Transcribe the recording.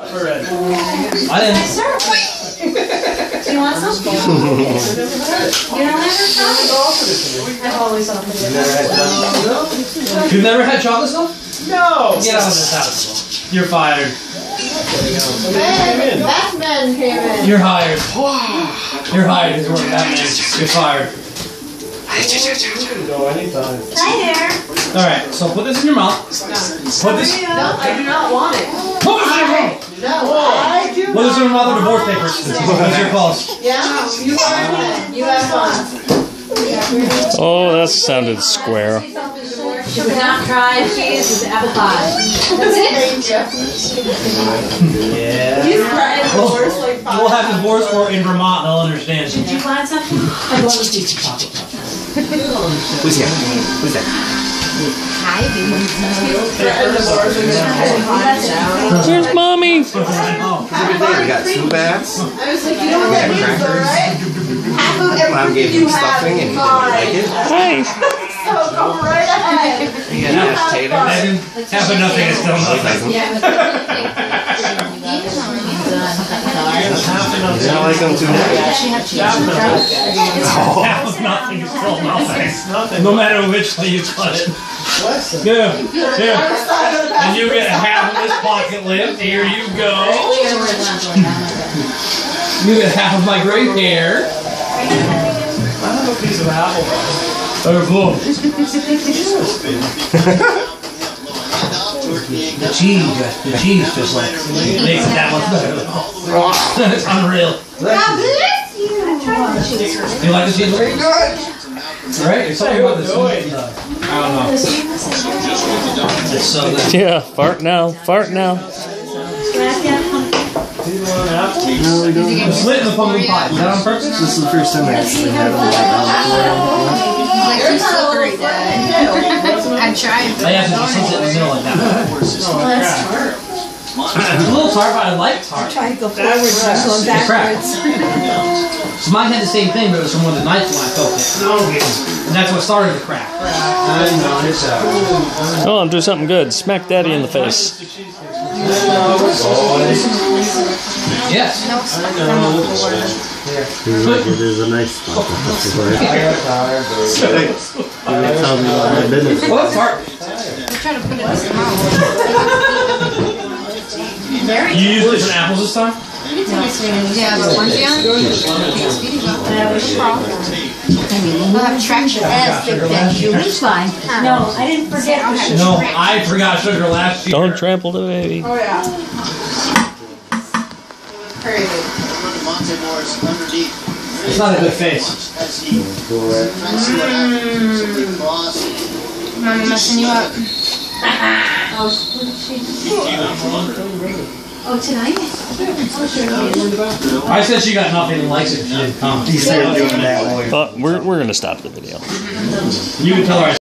Already. I didn't. Do you want some? you don't ever try? I've always offered it. You've never had chocolate stuff? No. Get out of this house. You're fired. Ben, Batman came in. You're hired. You're hired. You're working that man. You're fired. Hi there. All right. So put this in your mouth. Put this. No, I do not want it. Put this in your mouth. No, I do Put this in your mouth with divorce papers. That's your calls. Yeah, you have fun. You have fun. Oh, that sounded square. She would not try cheese with apple pie. That's it. Yeah. He's crying We'll, divorce like five we'll have divorce for in Vermont. They'll understand. Did you find something? I want to chocolate. Who's here? Who's that? Where's mommy? Oh, We got two baths. I was like, you know what that means, right? Half of Mom everything gave you him stuffing and is he didn't like it. Hi. So go right ahead. He had mashed potatoes. Half of nothing is still nothing. You don't like them too much? Half of nothing is still nothing. No matter which way you cut it. Good. Here. And you get half of this pocket lint. Here you go. You get half of my gray hair. I have a piece of apple. Oh, cool. The cheese, the cheese just like makes it that much better. it's unreal. God bless you. You like the cheese? Very good. Right? It's something about the cheese. I don't know. It's so good. Yeah, fart now, fart now. Do you want apple? No, we don't. The slit in the pumpkin pie. Is that on purpose? This is the first time I actually had them like on the floor. Like too Dad. I tried. I have to just sit in the middle like that. It's a little tart, but I like tart. Try to go forward, I'm going It's crack. backwards. So mine had the same thing, but it was from one of the nights when I cooked it. And that's what started the crack. I know, it's uh, Oh, I'm doing something good. Smack daddy in the face. Yes. There's a nice spot to put the bird. Tell me what my business is. Tart. Try to put it in his mouth. You usually some apples this time? Yeah, but once you We'll have traction. That's big thing. He's fine. No, I didn't forget. No, I forgot sugar last year. Don't trample the baby. Oh, yeah. Crazy. It's not a good face. Mommy messing you up. Oh, tonight? I said she got nothing and likes it. She didn't come. he started doing that when we But we're, we're gonna stop the video. You can tell her I